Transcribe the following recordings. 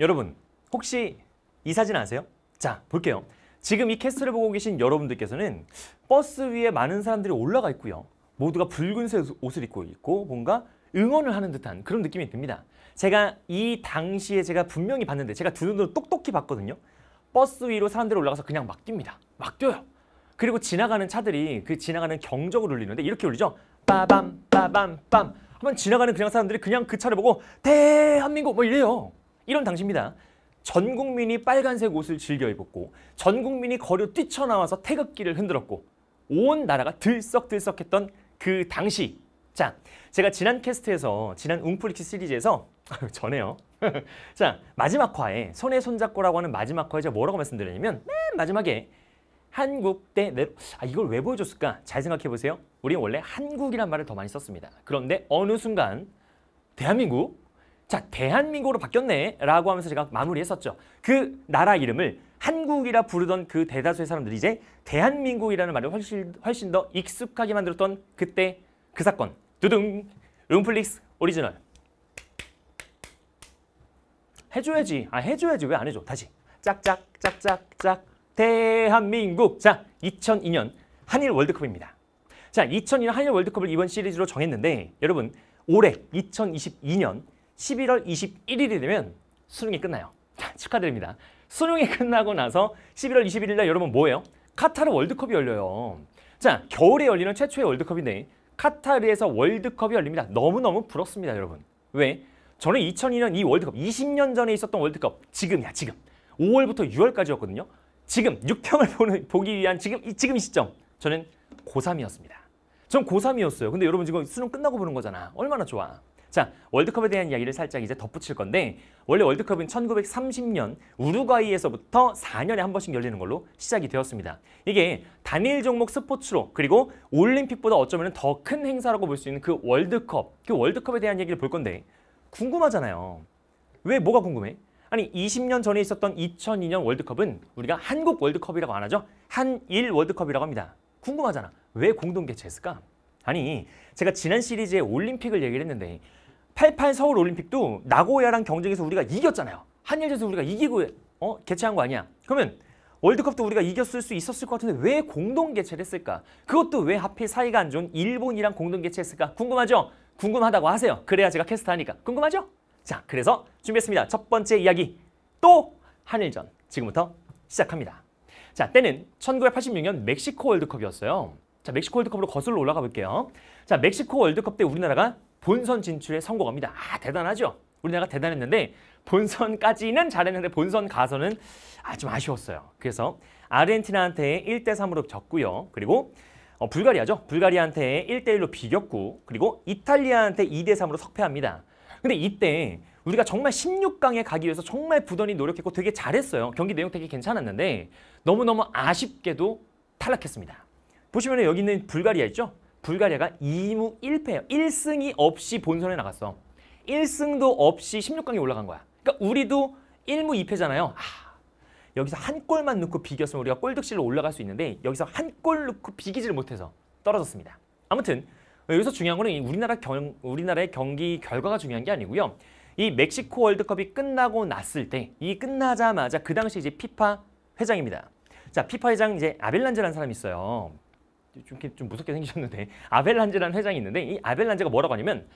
여러분 혹시 이 사진 아세요? 자 볼게요. 지금 이 캐스트를 보고 계신 여러분들께서는 버스 위에 많은 사람들이 올라가 있고요. 모두가 붉은색 옷을 입고 있고 뭔가 응원을 하는 듯한 그런 느낌이 듭니다. 제가 이 당시에 제가 분명히 봤는데 제가 두 눈으로 똑똑히 봤거든요. 버스 위로 사람들이 올라가서 그냥 막 뜁니다. 막 뛰어요. 그리고 지나가는 차들이 그 지나가는 경적을 울리는데 이렇게 울리죠. 빠밤 빠밤 빰 하면 지나가는 그냥 사람들이 그냥 그 차를 보고 대한민국 뭐 이래요. 이런 당시입니다. 전 국민이 빨간색 옷을 즐겨 입었고 전 국민이 거리로 뛰쳐나와서 태극기를 흔들었고 온 나라가 들썩들썩했던 그 당시. 자 제가 지난 캐스트에서 지난 웅프리키 시리즈에서 전에요. 자 마지막 화에 손에 손잡고라고 하는 마지막 화에 제가 뭐라고 말씀드렸냐면 맨 마지막에 한국 대 내... 아 이걸 왜 보여줬을까? 잘 생각해 보세요. 우리는 원래 한국이란 말을 더 많이 썼습니다. 그런데 어느 순간 대한민국 자, 대한민국으로 바뀌었네 라고 하면서 제가 마무리했었죠. 그 나라 이름을 한국이라 부르던 그 대다수의 사람들이 이제 대한민국이라는 말을 훨씬, 훨씬 더 익숙하게 만들었던 그때 그 사건. 두둥! 웅플릭스 오리지널. 해줘야지. 아, 해줘야지. 왜 안 해줘? 다시. 짝짝, 짝짝, 짝. 대한민국. 자, 2002년 한일 월드컵입니다. 자, 2002년 한일 월드컵을 이번 시리즈로 정했는데 여러분 올해 2022년 11월 21일이 되면 수능이 끝나요. 축하드립니다. 수능이 끝나고 나서 11월 21일 날 여러분 뭐예요? 카타르 월드컵이 열려요. 자, 겨울에 열리는 최초의 월드컵인데 카타르에서 월드컵이 열립니다. 너무너무 부럽습니다, 여러분. 왜? 저는 2002년 이 월드컵, 20년 전에 있었던 월드컵, 지금이야, 지금. 5월부터 6월까지였거든요. 지금 6평을 보는, 보기 위한 지금, 지금 이 시점, 저는 고3이었습니다. 전 고3이었어요. 근데 여러분 지금 수능 끝나고 보는 거잖아. 얼마나 좋아. 자, 월드컵에 대한 이야기를 살짝 이제 덧붙일 건데 원래 월드컵은 1930년 우루과이에서부터 4년에 한 번씩 열리는 걸로 시작이 되었습니다. 이게 단일 종목 스포츠로 그리고 올림픽보다 어쩌면 더 큰 행사라고 볼 수 있는 그 월드컵, 그 월드컵에 대한 얘기를 볼 건데 궁금하잖아요. 왜 뭐가 궁금해? 아니 20년 전에 있었던 2002년 월드컵은 우리가 한국 월드컵이라고 안 하죠? 한일 월드컵이라고 합니다. 궁금하잖아. 왜 공동 개최했을까? 아니 제가 지난 시리즈에 올림픽을 얘기를 했는데 88 서울 올림픽도 나고야랑 경쟁에서 우리가 이겼잖아요. 한일전에서 우리가 이기고 어? 개최한 거 아니야. 그러면 월드컵도 우리가 이겼을 수 있었을 것 같은데 왜 공동 개최를 했을까? 그것도 왜 하필 사이가 안 좋은 일본이랑 공동 개최했을까? 궁금하죠? 궁금하다고 하세요. 그래야 제가 캐스트 하니까. 궁금하죠? 자, 그래서 준비했습니다. 첫 번째 이야기. 또 한일전. 지금부터 시작합니다. 자, 때는 1986년 멕시코 월드컵이었어요. 자, 멕시코 월드컵으로 거슬러 올라가 볼게요. 자, 멕시코 월드컵 때 우리나라가 본선 진출에 성공합니다. 아 대단하죠? 우리나라가 대단했는데 본선까지는 잘했는데 본선 가서는 아, 좀 아쉬웠어요. 그래서 아르헨티나한테 1대3으로 졌고요. 그리고 어, 불가리아죠. 불가리아한테 1대1로 비겼고 그리고 이탈리아한테 2대3으로 석패합니다. 근데 이때 우리가 정말 16강에 가기 위해서 정말 부단히 노력했고 되게 잘했어요. 경기 내용 되게 괜찮았는데 너무너무 아쉽게도 탈락했습니다. 보시면 여기 있는 불가리아 있죠? 불가리아가 2무 1패예요. 1승이 없이 본선에 나갔어. 1승도 없이 16강에 올라간 거야. 그러니까 우리도 1무 2패잖아요. 아, 여기서 한 골만 넣고 비겼으면 우리가 골득실로 올라갈 수 있는데 여기서 한 골 넣고 비기지를 못해서 떨어졌습니다. 아무튼 여기서 중요한 거는 우리나라 경, 우리나라의 경기 결과가 중요한 게 아니고요. 이 멕시코 월드컵이 끝나고 났을 때 이 끝나자마자 그 당시 이제 피파 회장입니다. 자, 피파 회장 이제 아벨란제라는 사람이 있어요. 좀, 좀 무섭게 생기셨는데 아벨란제라는 회장이 있는데 이 아벨란제가 뭐라고 하냐면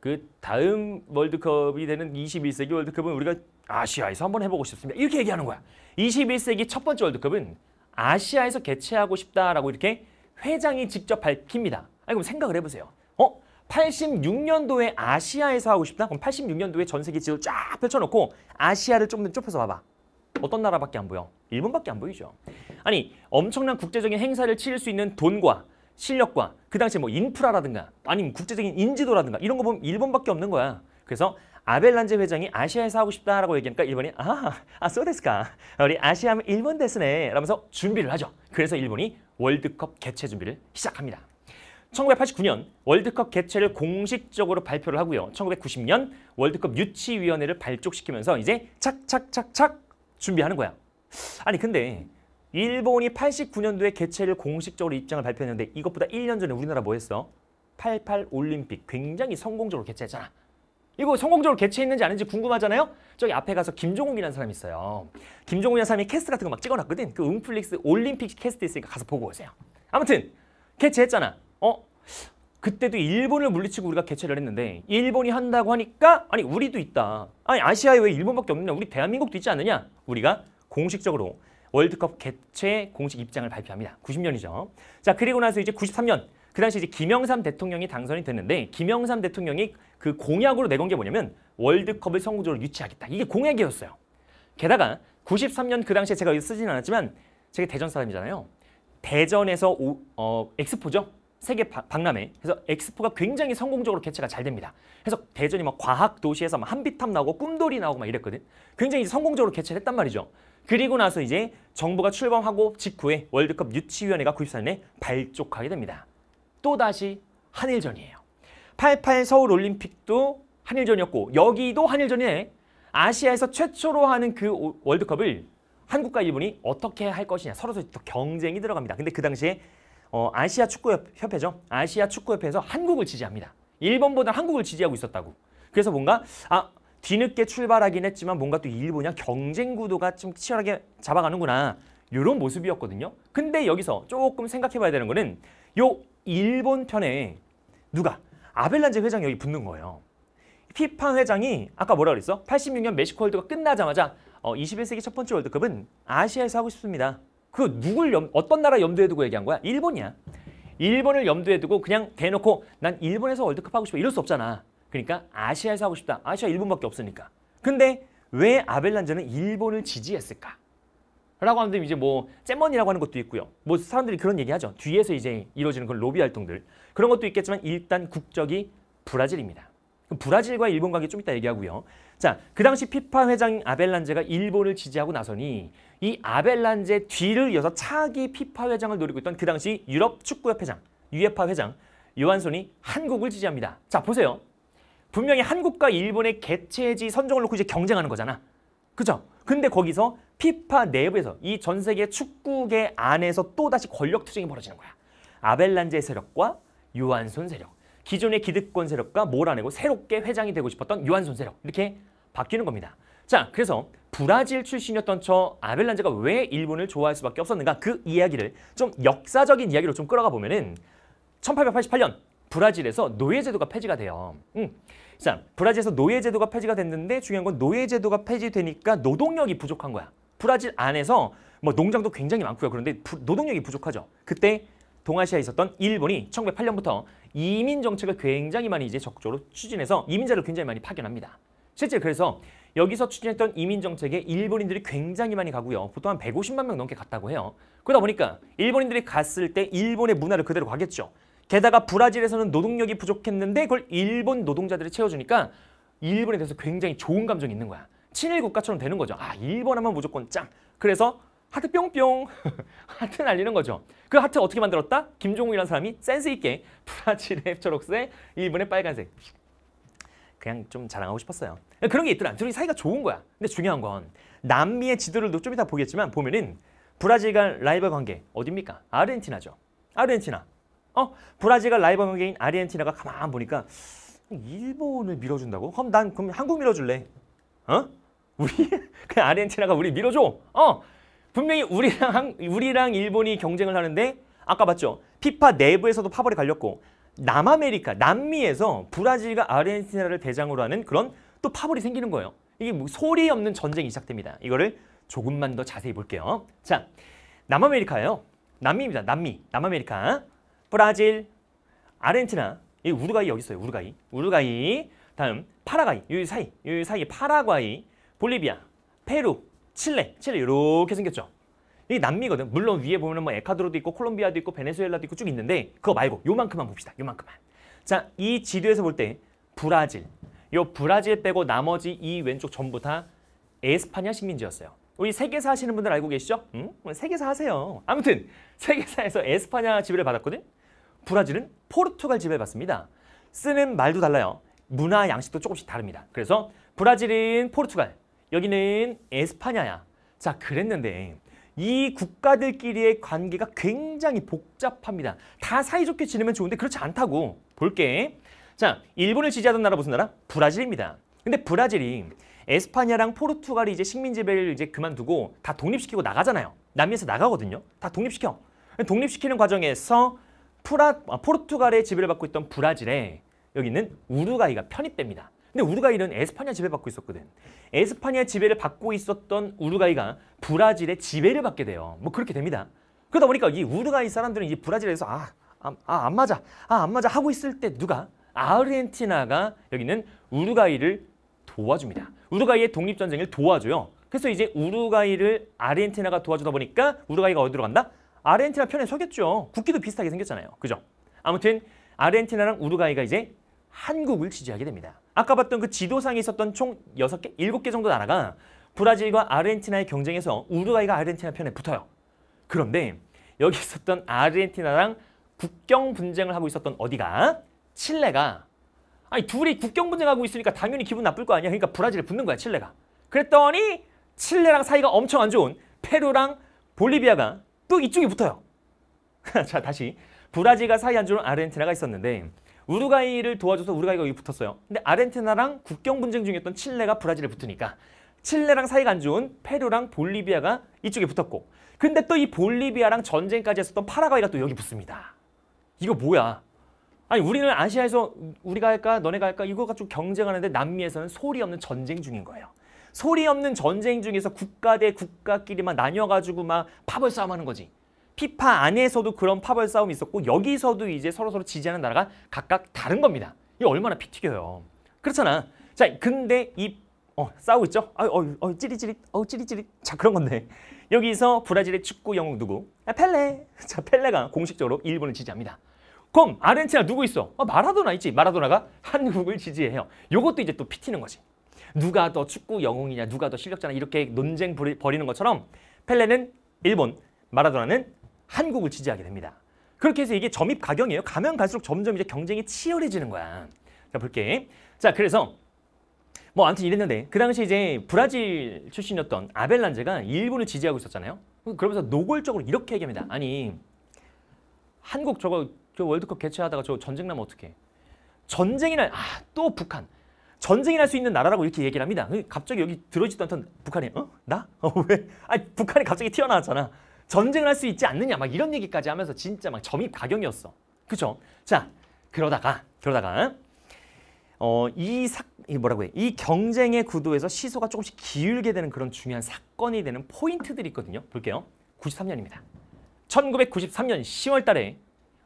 그 다음 월드컵이 되는 21세기 월드컵은 우리가 아시아에서 한번 해보고 싶습니다. 이렇게 얘기하는 거야. 21세기 첫 번째 월드컵은 아시아에서 개최하고 싶다라고 이렇게 회장이 직접 밝힙니다. 아니 그럼 생각을 해보세요. 어? 86년도에 아시아에서 하고 싶다? 그럼 86년도에 전 세계 지도를 쫙 펼쳐놓고 아시아를 좀 더 좁혀서 봐봐. 어떤 나라밖에 안 보여? 일본밖에 안 보이죠. 아니 엄청난 국제적인 행사를 치를 수 있는 돈과 실력과 그 당시에 뭐 인프라라든가 아니면 국제적인 인지도라든가 이런 거 보면 일본밖에 없는 거야. 그래서 아벨란제 회장이 아시아에서 하고 싶다라고 얘기하니까 일본이 아, 아, 소데스까. 우리 아시아면 일본 데스네. 라면서 준비를 하죠. 그래서 일본이 월드컵 개최 준비를 시작합니다. 1989년 월드컵 개최를 공식적으로 발표를 하고요. 1990년 월드컵 유치위원회를 발족시키면서 이제 착착착착 준비하는 거야. 아니 근데 일본이 89년도에 개최를 공식적으로 입장을 발표했는데 이것보다 1년 전에 우리나라 뭐 했어? 88 올림픽 굉장히 성공적으로 개최했잖아. 이거 성공적으로 개최했는지 아닌지 궁금하잖아요. 저기 앞에 가서 김종욱이라는 사람이 있어요. 김종욱이라는 사람이 캐스트 같은 거 막 찍어놨거든. 그 웅플릭스 올림픽 캐스트 있으니까 가서 보고 오세요. 아무튼 개최했잖아. 어? 그때도 일본을 물리치고 우리가 개최를 했는데 일본이 한다고 하니까 아니 우리도 있다. 아니 아시아에 왜 일본밖에 없느냐? 우리 대한민국도 있지 않느냐? 우리가 공식적으로 월드컵 개최 공식 입장을 발표합니다. 90년이죠. 자 그리고 나서 이제 93년 그 당시 이제 김영삼 대통령이 당선이 됐는데 김영삼 대통령이 그 공약으로 내건 게 뭐냐면 월드컵을 성공적으로 유치하겠다. 이게 공약이었어요. 게다가 93년 그 당시에 제가 쓰진 않았지만 제가 대전 사람이잖아요. 대전에서 오, 어, 엑스포죠. 세계 박- 박람회. 그래서 엑스포가 굉장히 성공적으로 개최가 잘 됩니다. 그래서 대전이 막 과학 도시에서 막 한비탑 나오고 꿈돌이 나오고 막 이랬거든. 굉장히 성공적으로 개최를 했단 말이죠. 그리고 나서 이제 정부가 출범하고 직후에 월드컵 유치위원회가 94년에 발족하게 됩니다. 또다시 한일전이에요. 88 서울 올림픽도 한일전이었고 여기도 한일전이네. 아시아에서 최초로 하는 그 오- 월드컵을 한국과 일본이 어떻게 할 것이냐 서로 또 경쟁이 들어갑니다. 근데 그 당시에 어, 아시아 축구협회죠. 아시아 축구협회에서 한국을 지지합니다. 일본보다 한국을 지지하고 있었다고. 그래서 뭔가 아 뒤늦게 출발하긴 했지만 뭔가 또 일본이랑 경쟁 구도가 좀 치열하게 잡아가는구나. 이런 모습이었거든요. 근데 여기서 조금 생각해봐야 되는 거는 요 일본 편에 누가 아벨란제 회장이 여기 붙는 거예요. 피파 회장이 아까 뭐라 그랬어? 86년 멕시코 월드컵 끝나자마자 어, 21세기 첫 번째 월드컵은 아시아에서 하고 싶습니다. 그 누굴 염, 어떤 나라 염두에 두고 얘기한 거야? 일본이야. 일본을 염두에 두고 그냥 대놓고 난 일본에서 월드컵 하고 싶어 이럴 수 없잖아. 그러니까 아시아에서 하고 싶다. 아시아 일본밖에 없으니까. 근데 왜 아벨란제는 일본을 지지했을까? 라고 하는데 이제 뭐 잼머니라고 하는 것도 있고요. 뭐 사람들이 그런 얘기하죠. 뒤에서 이제 이루어지는 그런 로비 활동들 그런 것도 있겠지만 일단 국적이 브라질입니다. 브라질과 일본 관계 좀 이따 얘기하고요. 자, 그 당시 피파 회장 아벨란제가 일본을 지지하고 나서니 이 아벨란제 뒤를 이어서 차기 피파 회장을 노리고 있던 그 당시 유럽 축구협 회장, 유에파 회장 요한손이 한국을 지지합니다. 자, 보세요. 분명히 한국과 일본의 개최지 선정을 놓고 이제 경쟁하는 거잖아. 그죠? 근데 거기서 피파 내부에서 이 전 세계 축구계 안에서 또다시 권력 투쟁이 벌어지는 거야. 아벨란제 세력과 요한손 세력. 기존의 기득권 세력과 몰아내고 새롭게 회장이 되고 싶었던 요한손 세력. 이렇게 바뀌는 겁니다. 자, 그래서 브라질 출신이었던 저 아벨란제가 왜 일본을 좋아할 수밖에 없었는가? 그 이야기를 좀 역사적인 이야기로 좀 끌어가 보면은 1888년 브라질에서 노예제도가 폐지가 돼요. 음. 자, 브라질에서 노예제도가 폐지가 됐는데 중요한 건 노예제도가 폐지되니까 노동력이 부족한 거야. 브라질 안에서 뭐 농장도 굉장히 많고요. 그런데 부- 노동력이 부족하죠. 그때 동아시아에 있었던 일본이 1908년부터 이민 정책을 굉장히 많이 이제 적극적으로 추진해서 이민자를 굉장히 많이 파견합니다. 실제 그래서 여기서 추진했던 이민 정책에 일본인들이 굉장히 많이 가고요. 보통 한 150만 명 넘게 갔다고 해요. 그러다 보니까 일본인들이 갔을 때 일본의 문화를 그대로 가겠죠. 게다가 브라질에서는 노동력이 부족했는데 그걸 일본 노동자들이 채워주니까 일본에 대해서 굉장히 좋은 감정이 있는 거야. 친일 국가처럼 되는 거죠. 아 일본 하면 무조건 짱. 그래서 하트 뿅뿅 하트 날리는 거죠. 그 하트 어떻게 만들었다? 김종웅이라는 사람이 센스 있게 브라질의 초록색, 일본의 빨간색. 그냥 좀 자랑하고 싶었어요. 그런 게 있더라. 둘이 사이가 좋은 거야. 근데 중요한 건 남미의 지도를 좀 이따 보겠지만 보면은 브라질과 라이벌 관계 어딥니까? 아르헨티나죠. 아르헨티나. 어 브라질과 라이벌 관계인 아르헨티나가 가만 보니까 일본을 밀어준다고? 그럼 난 그럼 한국 밀어줄래? 어? 우리 그냥 아르헨티나가 우리 밀어줘. 어 분명히 우리랑 한- 우리랑 일본이 경쟁을 하는데 아까 봤죠? 피파 내부에서도 파벌이 갈렸고 남아메리카 남미에서 브라질과 아르헨티나를 대장으로 하는 그런 또 파벌이 생기는 거예요. 이게 뭐 소리 없는 전쟁이 시작됩니다. 이거를 조금만 더 자세히 볼게요. 자, 남아메리카예요. 남미입니다. 남미, 남아메리카, 브라질, 아르헨티나, 이 우루과이 여기 있어요. 우루과이, 우루과이. 다음 파라과이, 이 사이, 이 사이 파라과이, 볼리비아, 페루, 칠레, 칠레 이렇게 생겼죠. 이게 남미거든. 물론 위에 보면 뭐 에콰도르도 있고 콜롬비아도 있고 베네수엘라도 있고 쭉 있는데 그거 말고 요만큼만 봅시다. 요만큼만. 자, 이 지도에서 볼 때 브라질. 요 브라질 빼고 나머지 이 왼쪽 전부 다 에스파냐 식민지였어요. 우리 세계사 하시는 분들 알고 계시죠? 응? 세계사 하세요. 아무튼 세계사에서 에스파냐 지배를 받았거든. 브라질은 포르투갈 지배를 받습니다. 쓰는 말도 달라요. 문화 양식도 조금씩 다릅니다. 그래서 브라질은 포르투갈, 여기는 에스파냐야. 자, 그랬는데 이 국가들끼리의 관계가 굉장히 복잡합니다. 다 사이좋게 지내면 좋은데 그렇지 않다고 볼게. 자, 일본을 지지하던 나라 무슨 나라? 브라질입니다. 근데 브라질이 에스파냐랑 포르투갈이 이제 식민 지배를 이제 그만두고 다 독립시키고 나가잖아요. 남미에서 나가거든요. 다 독립시켜. 독립시키는 과정에서 프라, 아, 포르투갈의 지배를 받고 있던 브라질에 여기 있는 우루과이가 편입됩니다. 근데 우루과이는 에스파냐 지배받고 있었거든. 에스파냐 지배를 받고 있었던 우루과이가 브라질의 지배를 받게 돼요. 뭐 그렇게 됩니다. 그러다 보니까 이 우루과이 사람들은 이제 브라질에서 아, 아, 아, 안 맞아. 아, 안 맞아 하고 있을 때 누가 아르헨티나가 여기는 우루과이를 도와줍니다. 우루과이의 독립전쟁을 도와줘요. 그래서 이제 우루과이를 아르헨티나가 도와주다 보니까 우루과이가 어디로 간다? 아르헨티나 편에 서겠죠. 국기도 비슷하게 생겼잖아요. 그죠? 아무튼 아르헨티나랑 우루과이가 이제 한국을 지지하게 됩니다. 아까 봤던 그 지도상에 있었던 총 6개, 7개 정도 나라가 브라질과 아르헨티나의 경쟁에서 우루과이가 아르헨티나 편에 붙어요. 그런데 여기 있었던 아르헨티나랑 국경 분쟁을 하고 있었던 어디가? 칠레가 아니 둘이 국경 분쟁하고 있으니까 당연히 기분 나쁠 거 아니야. 그러니까 브라질에 붙는 거야, 칠레가. 그랬더니 칠레랑 사이가 엄청 안 좋은 페루랑 볼리비아가 또 이쪽에 붙어요. 자, 다시 브라질과 사이 안 좋은 아르헨티나가 있었는데 우루과이를 도와줘서 우루과이가 여기 붙었어요. 근데 아르헨티나랑 국경 분쟁 중이었던 칠레가 브라질에 붙으니까 칠레랑 사이가 안 좋은 페루랑 볼리비아가 이쪽에 붙었고 근데 또 이 볼리비아랑 전쟁까지 했었던 파라과이가 또 여기 붙습니다. 이거 뭐야? 아니 우리는 아시아에서 우리가 할까 너네가 할까 이거 가지고 경쟁하는데 남미에서는 소리 없는 전쟁 중인 거예요. 소리 없는 전쟁 중에서 국가 대 국가끼리 막 나뉘어가지고 막 파벌 싸움하는 거지. 피파 안에서도 그런 파벌 싸움이 있었고 여기서도 이제 서로서로 지지하는 나라가 각각 다른 겁니다. 이게 얼마나 피 튀겨요. 그렇잖아. 자, 근데 이 어, 싸우고 있죠? 아, 어, 어, 찌릿찌릿, 어, 찌릿찌릿. 자, 그런 건데 여기서 브라질의 축구 영웅 누구? 아, 펠레. 자, 펠레가 공식적으로 일본을 지지합니다. 그럼 아르헨티나 누구 있어? 아, 마라도나 있지. 마라도나가 한국을 지지해요. 요것도 이제 또 피 튀는 거지. 누가 더 축구 영웅이냐, 누가 더 실력자냐 이렇게 논쟁 벌이는 것처럼 펠레는 일본, 마라도나는 한국을 지지하게 됩니다. 그렇게 해서 이게 점입 가경이에요. 가면 갈수록 점점 이제 경쟁이 치열해지는 거야. 자, 볼게. 자, 그래서 뭐 아무튼 이랬는데 그 당시 이제 브라질 출신이었던 아벨란제가 일본을 지지하고 있었잖아요. 그러면서 노골적으로 이렇게 얘기합니다. 아니 한국 저거 저 월드컵 개최하다가 저 전쟁 나면 어떡해. 전쟁이 날, 아, 또 북한. 전쟁이 날 수 있는 나라라고 이렇게 얘기를 합니다. 갑자기 여기 들어지도 않던 북한이, 어? 나? 어, 왜? 아니, 북한이 갑자기 튀어나왔잖아. 전쟁을 할 수 있지 않느냐. 막 이런 얘기까지 하면서 진짜 막 점입 가경이었어. 그죠? 자, 그러다가, 그러다가, 어, 이 사, 이 뭐라고 해? 이 경쟁의 구도에서 시소가 조금씩 기울게 되는 그런 중요한 사건이 되는 포인트들이 있거든요. 볼게요. 93년입니다. 1993년 10월 달에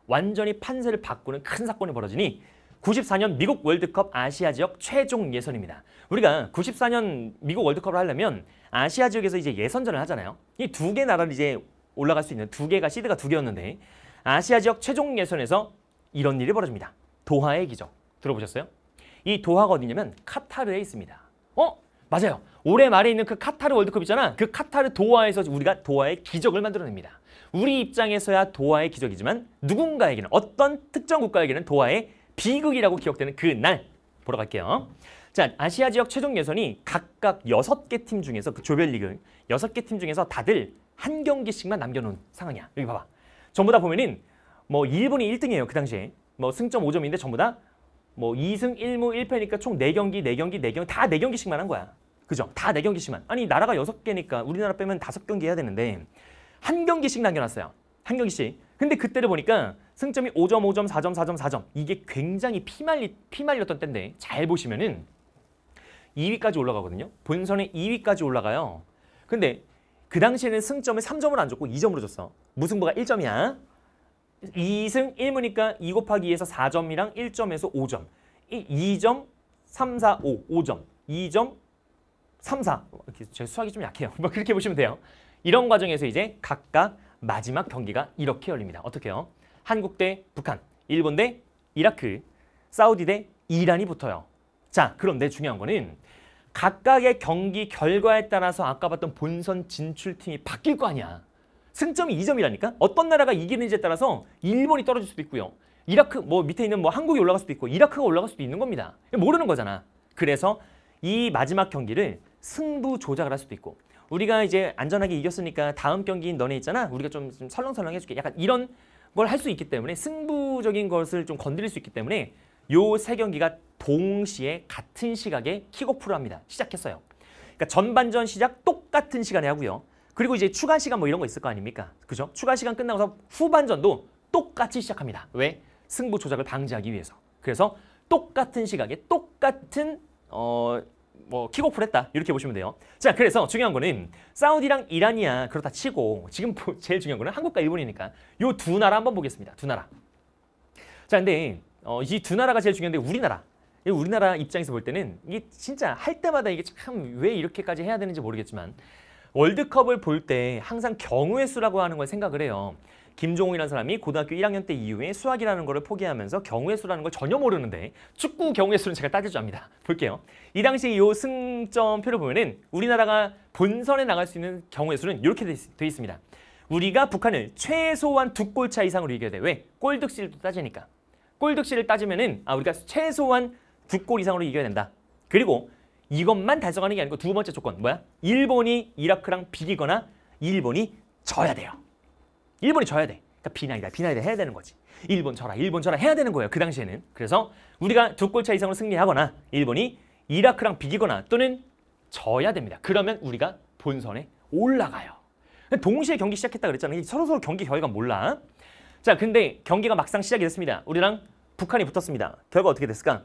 완전히 판세를 바꾸는 큰 사건이 벌어지니 94년 미국 월드컵 아시아 지역 최종 예선입니다. 우리가 94년 미국 월드컵을 하려면 아시아 지역에서 이제 예선전을 하잖아요. 이 두 개 나라를 이제 올라갈 수 있는 두 개가 시드가 두 개였는데 아시아 지역 최종 예선에서 이런 일이 벌어집니다. 도하의 기적 들어보셨어요? 이 도하가 어디냐면 카타르에 있습니다. 어? 맞아요. 올해 말에 있는 그 카타르 월드컵 있잖아. 그 카타르 도하에서 우리가 도하의 기적을 만들어냅니다. 우리 입장에서야 도하의 기적이지만 누군가에게는 어떤 특정 국가에게는 도하의 비극이라고 기억되는 그 날 보러 갈게요. 자, 아시아 지역 최종 예선이 각각 여섯 개 팀 중에서 그 조별리그 여섯 개 팀 중에서 다들 한 경기씩만 남겨놓은 상황이야. 여기 봐봐. 전부 다 보면은 뭐 일본이 1등이에요. 그 당시에. 뭐 승점 5점인데 전부 다뭐 2승 1무 1패니까 총 4경기, 4경기, 4경기 다 4경기씩만 한 거야. 그죠? 다 4경기씩만. 아니 나라가 6개니까 우리나라 빼면 5경기 해야 되는데 한 경기씩 남겨놨어요. 한 경기씩. 근데 그때를 보니까 승점이 5점, 5점, 4점, 4점, 4점. 이게 굉장히 피말리, 피말렸던 때인데 잘 보시면은 2위까지 올라가거든요. 본선에 2위까지 올라가요. 근데 그 당시에는 승점을 3점을 안 줬고 2점으로 줬어. 무승부가 1점이야. 2승 1무니까 2 곱하기 2에서 4점이랑 1점에서 5점. 2점, 3, 4, 5, 5점. 2점, 3, 4. 제 수학이 좀 약해요. 뭐 그렇게 보시면 돼요. 이런 과정에서 이제 각각 마지막 경기가 이렇게 열립니다. 어떻게요? 한국 대 북한, 일본 대 이라크, 사우디 대 이란이 붙어요. 자, 그런데 중요한 거는 각각의 경기 결과에 따라서 아까 봤던 본선 진출팀이 바뀔 거 아니야. 승점이 2점이라니까? 어떤 나라가 이기는지에 따라서 일본이 떨어질 수도 있고요. 이라크 뭐 밑에 있는 뭐 한국이 올라갈 수도 있고 이라크가 올라갈 수도 있는 겁니다. 모르는 거잖아. 그래서 이 마지막 경기를 승부 조작을 할 수도 있고 우리가 이제 안전하게 이겼으니까 다음 경기인 너네 있잖아. 우리가 좀, 좀 설렁설렁 해줄게. 약간 이런 걸 할 수 있기 때문에 승부적인 것을 좀 건드릴 수 있기 때문에 요 세 경기가 동시에 같은 시각에 킥오프를 합니다. 시작했어요. 그러니까 전반전 시작 똑같은 시간에 하고요. 그리고 이제 추가 시간 뭐 이런 거 있을 거 아닙니까? 그죠? 추가 시간 끝나고서 후반전도 똑같이 시작합니다. 왜? 승부 조작을 방지하기 위해서. 그래서 똑같은 시각에 똑같은 어, 뭐 킥오프를 했다 이렇게 보시면 돼요. 자 그래서 중요한 거는 사우디랑 이란이야 그렇다 치고 지금 제일 중요한 거는 한국과 일본이니까 요 두 나라 한번 보겠습니다. 두 나라. 자 근데 어, 이 두 나라가 제일 중요한데 우리나라. 우리나라 입장에서 볼 때는 이게 진짜 할 때마다 이게 참 왜 이렇게까지 해야 되는지 모르겠지만 월드컵을 볼 때 항상 경우의 수라고 하는 걸 생각을 해요. 김종웅이라는 사람이 고등학교 1학년 때 이후에 수학이라는 거를 포기하면서 경우의 수라는 걸 전혀 모르는데 축구 경우의 수는 제가 따질 줄 압니다. 볼게요. 이 당시 이 승점표를 보면은 우리나라가 본선에 나갈 수 있는 경우의 수는 이렇게 돼 있습니다. 우리가 북한을 최소한 두 골 차 이상으로 이겨야 돼. 왜? 골득실도 따지니까. 골득실을 따지면은 아 우리가 최소한 두 골 이상으로 이겨야 된다. 그리고 이것만 달성하는 게 아니고 두 번째 조건 뭐야? 일본이 이라크랑 비기거나 일본이 져야 돼요. 일본이 져야 돼. 그러니까 비나이다, 비나이다 해야 되는 거지. 일본 져라, 일본 져라 해야 되는 거예요. 그 당시에는. 그래서 우리가 두 골차 이상으로 승리하거나 일본이 이라크랑 비기거나 또는 져야 됩니다. 그러면 우리가 본선에 올라가요. 동시에 경기 시작했다 그랬잖아요. 서로 서로 경기 결과 몰라. 자, 근데 경기가 막상 시작이 됐습니다. 우리랑 북한이 붙었습니다. 결과 어떻게 됐을까?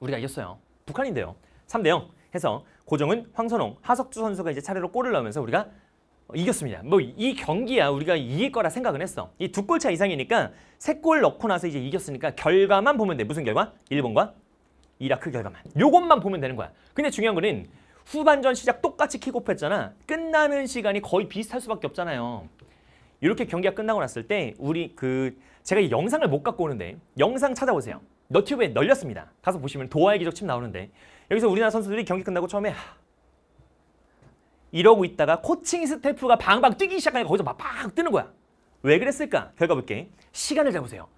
우리가 이겼어요. 북한인데요. 3대 0 해서 고정은 황선홍, 하석주 선수가 이제 차례로 골을 넣으면서 우리가 이겼습니다. 뭐 이 경기야 우리가 이길 거라 생각은 했어. 이 두 골 차 이상이니까 세 골 넣고 나서 이제 이겼으니까 결과만 보면 돼. 무슨 결과? 일본과 이라크 결과만. 요것만 보면 되는 거야. 근데 중요한 거는 후반전 시작 똑같이 킥오프 했잖아. 끝나는 시간이 거의 비슷할 수밖에 없잖아요. 이렇게 경기가 끝나고 났을 때 우리 그 제가 이 영상을 못 갖고 오는데 영상 찾아보세요. 너튜브에 널렸습니다. 가서 보시면 도하의 기적 침 나오는데 여기서 우리나라 선수들이 경기 끝나고 처음에 이러고 있다가 코칭 스태프가 방방 뛰기 시작하니까 거기서 막팍 뜨는 거야. 왜 그랬을까? 결과 볼게. 시간을 잘 보세요.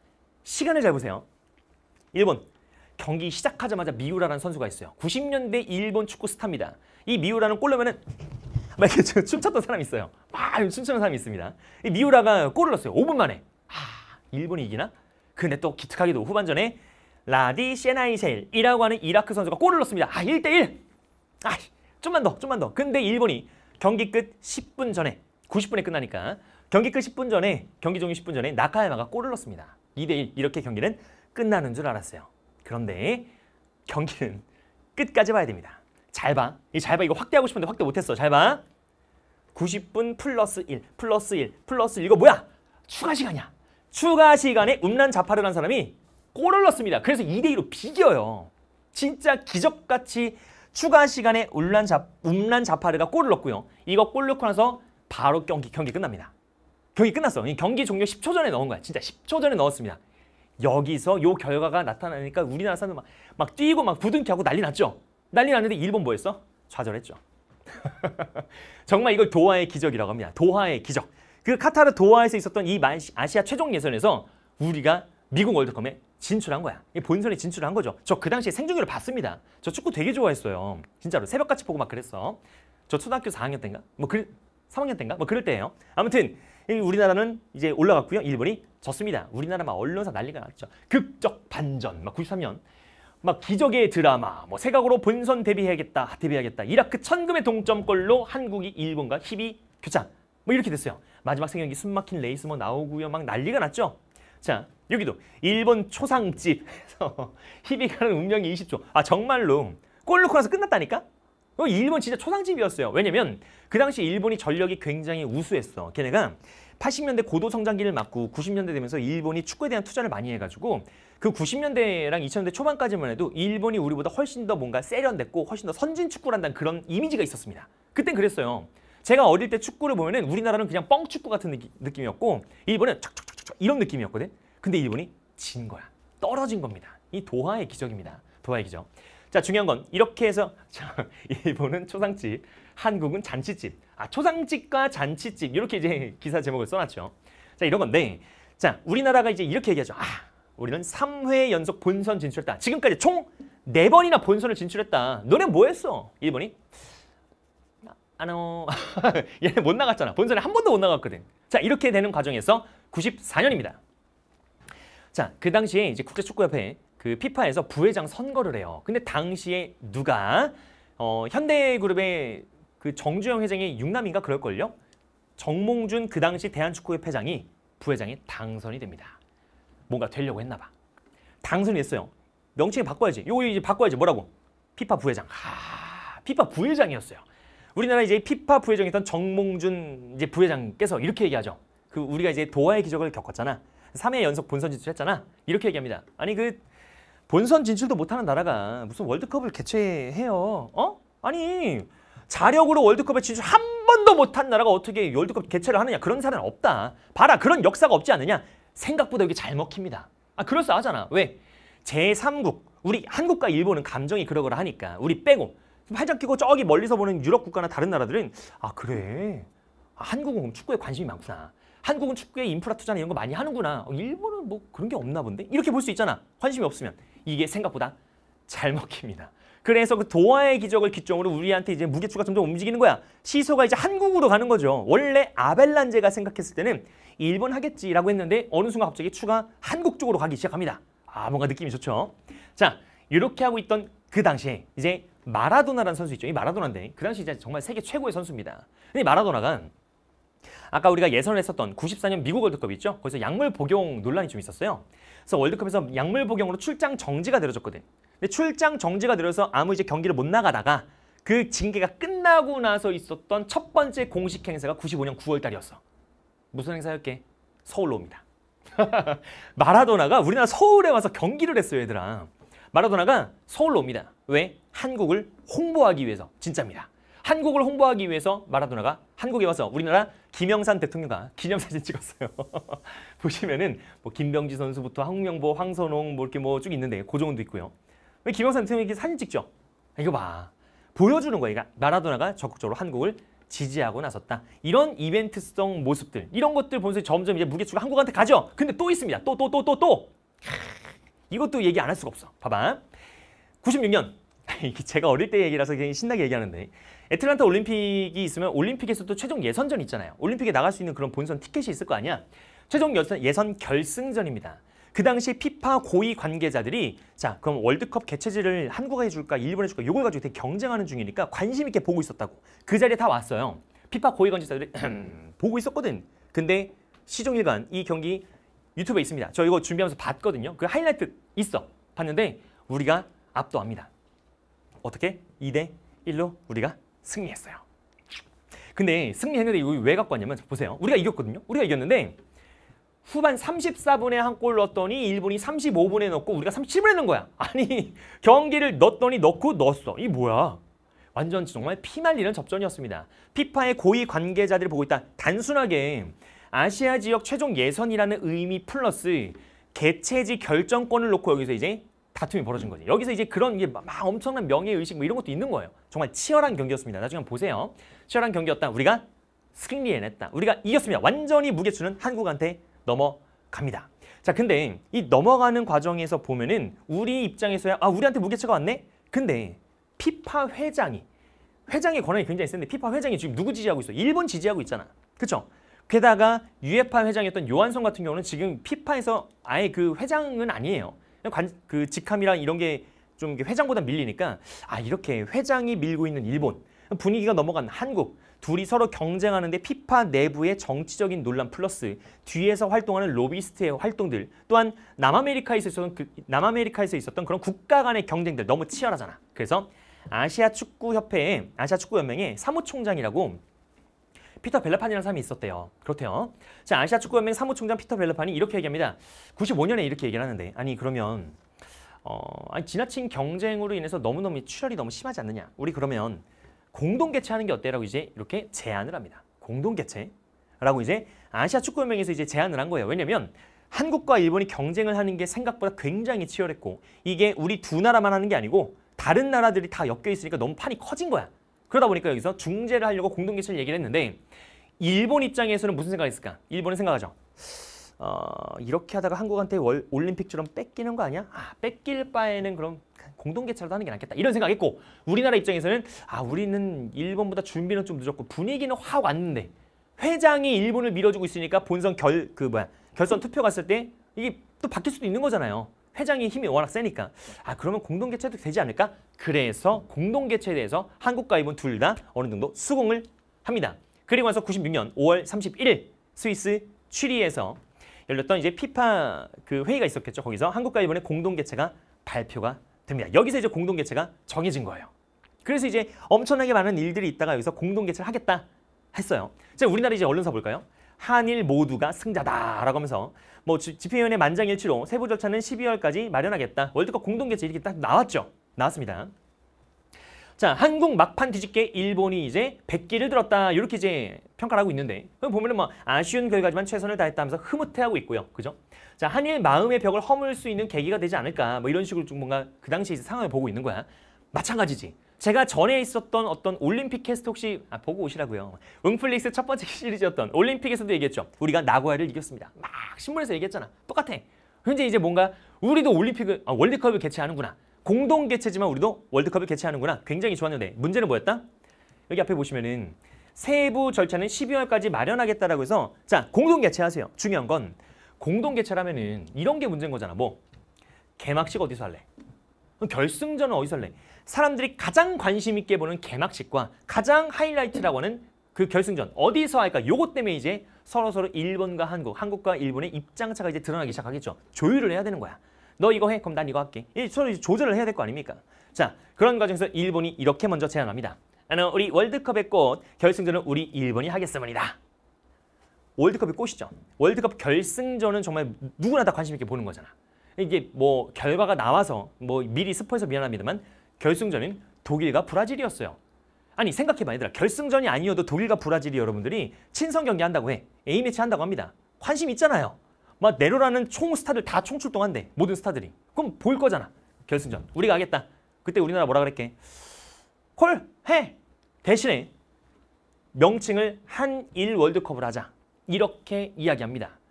시간을 잘 보세요. 일본 경기 시작하자마자 미우라라는 선수가 있어요. 90년대 일본 축구 스타입니다. 이 미우라는 골 넣으면은 막 이렇게 춤췄던 사람이 있어요. 막 춤추는 사람이 있습니다. 이 미우라가 골을 넣었어요. 5분 만에. 아, 일본이 이기나? 근데 또 기특하게도 후반전에 라디 세나이셀이라고 하는 이라크 선수가 골을 넣습니다. 아, 1대1. 아, 좀만 더, 좀만 더. 근데 일본이 경기 끝 10분 전에 90분에 끝나니까 경기 끝 10분 전에 경기 종료 10분 전에 나카야마가 골을 넣습니다. 2대1 이렇게 경기는 끝나는 줄 알았어요. 그런데 경기는 끝까지 봐야 됩니다. 잘 봐. 이 잘 봐. 이거 확대하고 싶은데 확대 못했어. 잘 봐. 90분 플러스 1, 플러스 1, 플러스 1. 이거 뭐야? 추가 시간이야. 추가 시간에 음란 자파를 한 사람이 골을 넣습니다. 그래서 2대2로 비겨요. 진짜 기적같이 추가 시간에 음란, 자, 음란 자파르가 골을 넣고요. 이거 골 넣고 나서 바로 경기, 경기 끝납니다. 경기 끝났어. 경기 종료 10초 전에 넣은 거야. 진짜 10초 전에 넣었습니다. 여기서 요 결과가 나타나니까 우리나라 사람들 막, 막 뛰고 막 부둥켜하고 난리 났죠. 난리 났는데 일본 뭐 했어? 좌절했죠. 정말 이걸 도하의 기적이라고 합니다. 도하의 기적. 그 카타르 도하에서 있었던 이 아시아 최종 예선에서 우리가 미국 월드컵에 진출한 거야. 본선에 진출한 거죠. 저 그 당시에 생중계를 봤습니다. 저 축구 되게 좋아했어요. 진짜로 새벽같이 보고 막 그랬어. 저 초등학교 4학년 때인가? 뭐 그, 3학년 때인가? 뭐 그럴 때예요. 아무튼 우리나라는 이제 올라갔고요. 일본이 졌습니다. 우리나라 막 언론사 난리가 났죠. 극적 반전. 막 93년. 막 기적의 드라마, 뭐 세각으로 본선 데뷔해야겠다, 데뷔해야겠다. 이라크 천금의 동점골로 한국이 일본과 희비 교차. 뭐 이렇게 됐어요. 마지막 생경기 숨막힌 레이스 뭐 나오고요. 막 난리가 났죠. 자, 여기도 일본 초상집에서 희비가는 운명이 20초. 아 정말로 골 넣고 나서 끝났다니까? 어, 일본 진짜 초상집이었어요. 왜냐면 그 당시 일본이 전력이 굉장히 우수했어. 걔네가 80년대 고도 성장기를 맞고 90년대 되면서 일본이 축구에 대한 투자를 많이 해가지고 그 90년대랑 2000년대 초반까지만 해도 일본이 우리보다 훨씬 더 뭔가 세련됐고 훨씬 더 선진 축구를 한다는 그런 이미지가 있었습니다. 그땐 그랬어요. 제가 어릴 때 축구를 보면은 우리나라는 그냥 뻥축구 같은 느낌이었고 일본은 촥촥촥촥 이런 느낌이었거든. 근데 일본이 진 거야. 떨어진 겁니다. 이 도하의 기적입니다. 도하의 기적. 자 중요한 건 이렇게 해서 자, 일본은 초상집, 한국은 잔치집. 아 초상집과 잔치집 이렇게 이제 기사 제목을 써놨죠. 자 이런 건데 자 우리나라가 이제 이렇게 얘기하죠. 아 우리는 3회 연속 본선 진출했다. 지금까지 총 4번이나 본선을 진출했다. 너네 뭐 했어? 일본이? 아노 얘네 못 나갔잖아. 본선에 한 번도 못 나갔거든. 자 이렇게 되는 과정에서 94년입니다. 자, 그 당시에 이제 국제축구협회 그 피파에서 부회장 선거를 해요. 근데 당시에 누가 어, 현대그룹의 그 정주영 회장의 육남인가 그럴걸요? 정몽준 그 당시 대한축구협 회장이 부회장에 당선이 됩니다. 뭔가 되려고 했나 봐. 당선이 됐어요. 명칭 바꿔야지. 요거 이제 바꿔야지. 뭐라고? 피파 부회장. 아, 피파 부회장이었어요. 우리나라 이제 피파 부회장이었던 정몽준 이제 부회장께서 이렇게 얘기하죠. 그 우리가 이제 도하의 기적을 겪었잖아. 3회 연속 본선 진출했잖아. 이렇게 얘기합니다. 아니 그 본선 진출도 못하는 나라가 무슨 월드컵을 개최해요? 어? 아니 자력으로 월드컵에 진출 한 번도 못한 나라가 어떻게 월드컵 개최를 하느냐? 그런 사례는 없다. 봐라 그런 역사가 없지 않느냐? 생각보다 여기 잘 먹힙니다. 아 그럴싸하잖아. 왜? 제3국 우리 한국과 일본은 감정이 그러거라 하니까 우리 빼고 팔짱 끼고 저기 멀리서 보는 유럽 국가나 다른 나라들은 아 그래 아, 한국은 축구에 관심이 많구나. 한국은 축구에 인프라 투자나 이런 거 많이 하는구나. 어, 일본은 뭐 그런 게 없나 본데? 이렇게 볼 수 있잖아. 관심이 없으면. 이게 생각보다 잘 먹힙니다. 그래서 그 도하의 기적을 기점으로 우리한테 이제 무게추가 점점 움직이는 거야. 시소가 이제 한국으로 가는 거죠. 원래 아벨란제가 생각했을 때는 일본 하겠지라고 했는데 어느 순간 갑자기 추가 한국 쪽으로 가기 시작합니다. 아 뭔가 느낌이 좋죠. 자 이렇게 하고 있던 그 당시에 이제 마라도나라는 선수 있죠. 이 마라도나인데 그 당시 이제 정말 세계 최고의 선수입니다. 근데 마라도나가 아까 우리가 예선을 했었던 94년 미국 월드컵 있죠? 거기서 약물 복용 논란이 좀 있었어요. 그래서 월드컵에서 약물 복용으로 출장 정지가 내려졌거든. 근데 출장 정지가 내려서 아무 이제 경기를 못 나가다가 그 징계가 끝나고 나서 있었던 첫 번째 공식 행사가 95년 9월 달이었어. 무슨 행사였게? 서울로 옵니다. 마라도나가 우리나라 서울에 와서 경기를 했어요, 얘들아. 마라도나가 서울로 옵니다. 왜? 한국을 홍보하기 위해서. 진짜입니다. 한국을 홍보하기 위해서 마라도나가 한국에 와서 우리나라 김영삼 대통령과 기념사진 찍었어요. 보시면은 뭐 김병지 선수부터 황명보, 황선홍 뭐 이렇게 뭐 쭉 있는데 고종훈도 있고요. 왜 김영삼 대통령이 사진 찍죠? 이거 봐. 보여주는 거예요. 그러니까 마라도나가 적극적으로 한국을 지지하고 나섰다. 이런 이벤트성 모습들, 이런 것들 보면서 점점 이제 무게추가 한국한테 가죠. 근데 또 있습니다. 또, 또, 또, 또, 또. 이것도 얘기 안 할 수가 없어. 봐봐. 96년. 제가 어릴 때 얘기라서 굉장히 신나게 얘기하는데. 애틀란타 올림픽이 있으면 올림픽에서도 최종 예선전 있잖아요. 올림픽에 나갈 수 있는 그런 본선 티켓이 있을 거 아니야. 최종 예선, 예선 결승전입니다. 그 당시 피파 고위 관계자들이 자 그럼 월드컵 개최지를 한국에 해줄까 일본에 해줄까 이걸 가지고 되게 경쟁하는 중이니까 관심 있게 보고 있었다고. 그 자리에 다 왔어요. 피파 고위 관계자들이 보고 있었거든. 근데 시종일관 이 경기 유튜브에 있습니다. 저 이거 준비하면서 봤거든요. 그 하이라이트 있어. 봤는데 우리가 압도합니다 어떻게 2대 1로 우리가 승리했어요 근데 승리했는데 이거 왜 갖고 왔냐면 보세요 우리가 이겼거든요 우리가 이겼는데 후반 34분에 한 골 넣었더니 일본이 35분에 넣고 우리가 37분에 넣은 거야. 아니 경기를 넣었더니 넣고 넣었어. 이 뭐야? 완전 정말 피말리는 접전이었습니다. 피파의 고위 관계자들이 보고 있다. 단순하게 아시아 지역 최종 예선이라는 의미 플러스 개최지 결정권을 놓고 여기서 이제 다툼이 벌어진 거지. 여기서 이제 그런 게막 엄청난 명예의식 뭐 이런 것도 있는 거예요. 정말 치열한 경기였습니다. 나중에 한번 보세요. 치열한 경기였다. 우리가 승리해냈다. 우리가 이겼습니다. 완전히 무게추는 한국한테 넘어갑니다. 자, 근데 이 넘어가는 과정에서 보면은 우리 입장에서야 아, 우리한테 무게차가 왔네? 근데 피파 회장이 회장의 권한이 굉장히 센데 피파 회장이 지금 누구 지지하고 있어? 일본 지지하고 있잖아. 그렇죠? 게다가 유에파 회장이었던 요한성 같은 경우는 지금 피파에서 아예 그 회장은 아니에요. 관, 그 직함이랑 이런 게 좀 회장보다 밀리니까 아 이렇게 회장이 밀고 있는 일본 분위기가 넘어간 한국 둘이 서로 경쟁하는데 피파 내부의 정치적인 논란 플러스 뒤에서 활동하는 로비스트의 활동들 또한 남아메리카에서 있었던 그, 남아메리카에서 있었던 그런 국가 간의 경쟁들 너무 치열하잖아. 그래서 아시아 축구 협회에 아시아 축구 연맹의 사무총장이라고 피터 벨라판이라는 사람이 있었대요. 그렇대요. 자, 아시아 축구 연맹 사무총장 피터 벨라판이 이렇게 얘기합니다. 95년에 이렇게 얘기를 하는데 아니 그러면 어, 아니 지나친 경쟁으로 인해서 너무너무 출혈이 너무 심하지 않느냐. 우리 그러면 공동 개최하는 게 어때라고 이제 이렇게 제안을 합니다. 공동 개최라고 이제 아시아 축구연맹에서 이제 제안을 한 거예요. 왜냐면 한국과 일본이 경쟁을 하는 게 생각보다 굉장히 치열했고 이게 우리 두 나라만 하는 게 아니고 다른 나라들이 다 엮여 있으니까 너무 판이 커진 거야. 그러다 보니까 여기서 중재를 하려고 공동 개최를 얘기를 했는데 일본 입장에서는 무슨 생각이 있을까? 일본은 생각하죠. 어, 이렇게 하다가 한국한테 월, 올림픽처럼 뺏기는 거 아니야? 아, 뺏길 바에는 그럼 공동 개최라도 하는 게 낫겠다 이런 생각했고 우리나라 입장에서는 아 우리는 일본보다 준비는 좀 늦었고 분위기는 확 왔는데 회장이 일본을 밀어주고 있으니까 본선 결 그 뭐야 결선 투표 갔을 때 이게 또 바뀔 수도 있는 거잖아요. 회장의 힘이 워낙 세니까 아 그러면 공동 개최도 되지 않을까? 그래서 공동 개최에 대해서 한국과 일본 둘 다 어느 정도 수긍을 합니다. 그리고 나서 96년 5월 31일 스위스 취리에서 열렸던 이제 피파 그 회의가 있었겠죠. 거기서 한국과 일본의 공동 개최가 발표가 됩니다. 여기서 이제 공동 개최가 정해진 거예요. 그래서 이제 엄청나게 많은 일들이 있다가 여기서 공동 개최를 하겠다 했어요. 자, 우리나라 이제 언론사 볼까요? 한일 모두가 승자다라고 하면서 뭐 집회위원회 만장일치로 세부 절차는 12월까지 마련하겠다. 월드컵 공동 개최 이렇게 딱 나왔죠. 나왔습니다. 자, 한국 막판 뒤집게 일본이 이제 100기를 들었다. 이렇게 이제 평가를 하고 있는데 보면은 뭐 아쉬운 결과지만 최선을 다했다 하면서 흐뭇해하고 있고요. 그죠? 자, 한일 마음의 벽을 허물 수 있는 계기가 되지 않을까. 뭐 이런 식으로 좀 뭔가 그 이제 상황을 보고 있는 거야. 마찬가지지. 제가 전에 있었던 어떤 올림픽 캐스트 혹시 아, 보고 오시라고요. 응플릭스 첫 번째 시리즈였던 올림픽에서도 얘기했죠. 우리가 나고야를 이겼습니다. 막 신문에서 얘기했잖아. 똑같아. 현재 이제 뭔가 우리도 올림픽을 아, 월드컵을 개최하는구나. 공동 개최지만 우리도 월드컵을 개최하는구나. 굉장히 좋았는데 문제는 뭐였다? 여기 앞에 보시면은 세부 절차는 12월까지 마련하겠다라고 해서 자 공동 개최하세요. 중요한 건 공동 개최라면은 이런 게 문제인 거잖아. 뭐 개막식 어디서 할래? 결승전은 어디서 할래? 사람들이 가장 관심 있게 보는 개막식과 가장 하이라이트라고 하는 그 결승전 어디서 할까? 요것 때문에 이제 서로 서로 일본과 한국, 한국과 일본의 입장차가 이제 드러나기 시작하겠죠. 조율을 해야 되는 거야. 너 이거 해? 그럼 난 이거 할게. 서로 이제 조절을 해야 될 거 아닙니까? 자, 그런 과정에서 일본이 이렇게 먼저 제안합니다. 나는 우리 월드컵의 꽃 결승전은 우리 일본이 하겠습니다. 월드컵의 꽃이죠. 월드컵 결승전은 정말 누구나 다 관심 있게 보는 거잖아. 이게 뭐 결과가 나와서 뭐 미리 스포해서 미안합니다만 결승전은 독일과 브라질이었어요. 아니 생각해봐 얘들아 결승전이 아니어도 독일과 브라질이 여러분들이 친선 경기 한다고 해. A매치 한다고 합니다. 관심 있잖아요. 막 네로라는 총 스타들 다 총출동한대 모든 스타들이. 그럼 볼 거잖아 결승전. 우리가 하겠다. 그때 우리나라 뭐라 그랬게? 콜 해! 대신에 명칭을 한일 월드컵을 하자. 이렇게 이야기합니다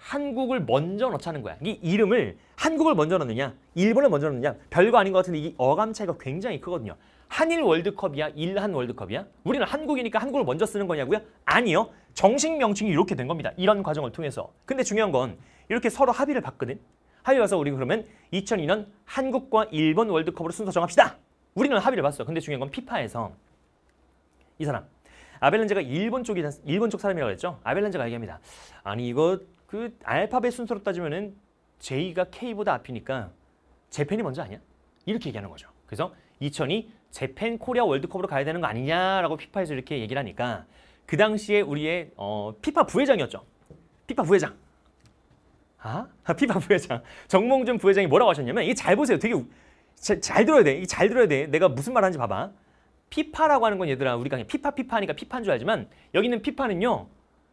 한국을 먼저 넣자는 거야 이 이름을 한국을 먼저 넣느냐 일본을 먼저 넣느냐 별거 아닌 것 같은데 이 어감 차이가 굉장히 크거든요 한일 월드컵이야 일한 월드컵이야 우리는 한국이니까 한국을 먼저 쓰는 거냐고요 아니요 정식 명칭이 이렇게 된 겁니다. 이런 과정을 통해서. 근데 중요한 건 이렇게 서로 합의를 봤거든. 합의 와서 우리 그러면 2002년 한국과 일본 월드컵으로 순서 정합시다. 우리는 합의를 봤어. 근데 중요한 건 피파에서 이 사람 아벨란제가 일본 쪽이 일본 쪽 사람이라고 했죠. 아벨란제가 얘기합니다. 아니 이거 그 알파벳 순서로 따지면은 J가 K보다 앞이니까 재팬이 먼저 아니야? 이렇게 얘기하는 거죠. 그래서 2002 재팬 코리아 월드컵으로 가야 되는 거 아니냐라고 피파에서 이렇게 얘기를 하니까 그 당시에 우리의 어, 피파 부회장이었죠. 피파 부회장. 아? 피파 부회장. 정몽준 부회장이 뭐라고 하셨냐면 이게 잘 보세요. 되게 자, 잘 들어야 돼. 잘 들어야 돼. 내가 무슨 말 하는지 봐봐. 피파라고 하는 건 얘들아 우리가 그냥 피파 피파 하니까 피파인 줄 알지만 여기 있는 피파는요.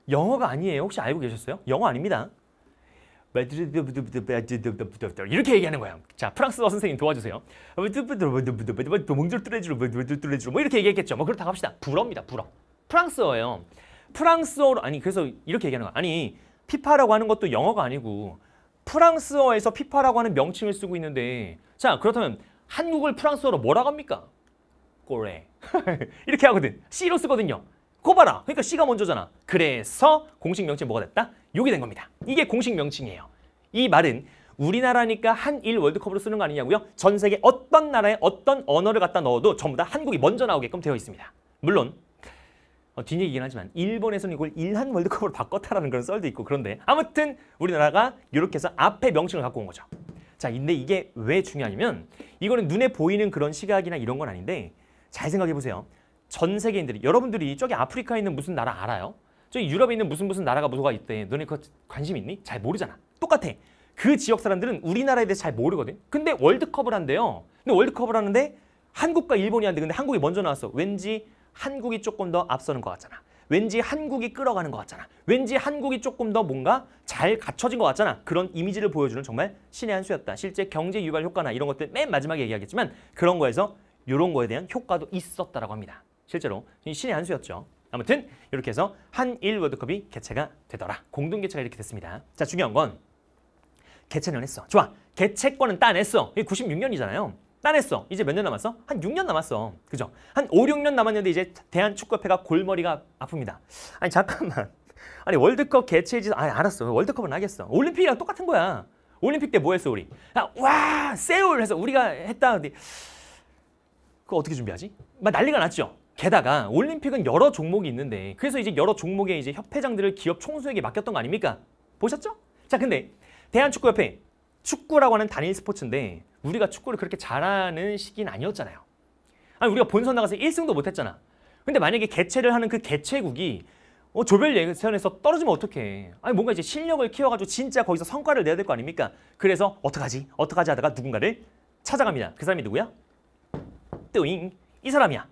영어가 아니에요. 혹시 알고 계셨어요? 영어 아닙니다. 이렇게 얘기하는 거야. 자, 프랑스어 선생님 도와주세요. 뭐 이렇게 얘기했겠죠. 뭐 그렇다고 합시다. 불어입니다. 불어. 프랑스어예요. 프랑스어로 아니 그래서 이렇게 얘기하는 거 아니 피파라고 하는 것도 영어가 아니고 프랑스어에서 피파라고 하는 명칭을 쓰고 있는데 자 그렇다면 한국을 프랑스어로 뭐라고 합니까? 꼬레 이렇게 하거든 C로 쓰거든요 거 봐라 그러니까 C가 먼저잖아 그래서 공식 명칭 뭐가 됐다? 요게 된 겁니다 이게 공식 명칭이에요 이 말은 우리나라니까 한일 월드컵으로 쓰는 거 아니냐고요? 전 세계 어떤 나라에 어떤 언어를 갖다 넣어도 전부 다 한국이 먼저 나오게끔 되어 있습니다 물론 어, 뒷얘기긴 하지만 일본에서는 이걸 일한 월드컵으로 바꿨다라는 그런 썰도 있고 그런데 아무튼 우리나라가 이렇게 해서 앞에 명칭을 갖고 온 거죠. 자, 근데 이게 왜 중요하냐면 이거는 눈에 보이는 그런 시각이나 이런 건 아닌데 잘 생각해 보세요. 전 세계인들이 여러분들이 저기 아프리카에 있는 무슨 나라 알아요? 저기 유럽에 있는 무슨 무슨 나라가 뭐가 있대. 너네 그 관심 있니? 잘 모르잖아. 똑같아. 그 지역 사람들은 우리나라에 대해서 잘 모르거든. 근데 월드컵을 한대요. 근데 월드컵을 하는데 한국과 일본이 한대. 근데 한국이 먼저 나왔어. 왠지 한국이 조금 더 앞서는 것 같잖아. 왠지 한국이 끌어가는 것 같잖아. 왠지 한국이 조금 더 뭔가 잘 갖춰진 것 같잖아. 그런 이미지를 보여주는 정말 신의 한 수였다. 실제 경제 유발 효과나 이런 것들 맨 마지막에 얘기하겠지만 그런 거에서 이런 거에 대한 효과도 있었다라고 합니다. 실제로 신의 한 수였죠. 아무튼 이렇게 해서 한일 월드컵이 개최가 되더라. 공동 개최가 이렇게 됐습니다. 자 중요한 건 개최는 했어. 좋아. 개최권은 따냈어. 이게 96년이잖아요. 따냈어. 이제 몇 년 남았어? 한 6년 남았어. 그죠? 한 5, 6년 남았는데 이제 대한축구협회가 골머리가 아픕니다. 아니 잠깐만. 아니 월드컵 개최지 아니 알았어. 월드컵은 하겠어. 올림픽이랑 똑같은 거야. 올림픽 때 뭐 했어 우리? 아, 와 세울 해서 우리가 했다. 그거 어떻게 준비하지? 막 난리가 났죠. 게다가 올림픽은 여러 종목이 있는데 그래서 이제 여러 종목의 이제 협회장들을 기업 총수에게 맡겼던 거 아닙니까? 보셨죠? 자, 근데 대한축구협회 축구라고 하는 단일 스포츠인데 우리가 축구를 그렇게 잘하는 시기는 아니었잖아요. 아니 우리가 본선 나가서 1승도 못했잖아. 근데 만약에 개최를 하는 그 개최국이 어, 조별 예선에서 떨어지면 어떡해. 아니 뭔가 이제 실력을 키워가지고 진짜 거기서 성과를 내야 될 거 아닙니까? 그래서 어떡하지? 어떡하지 하다가 누군가를 찾아갑니다. 그 사람이 누구야? 뜨잉 이 사람이야.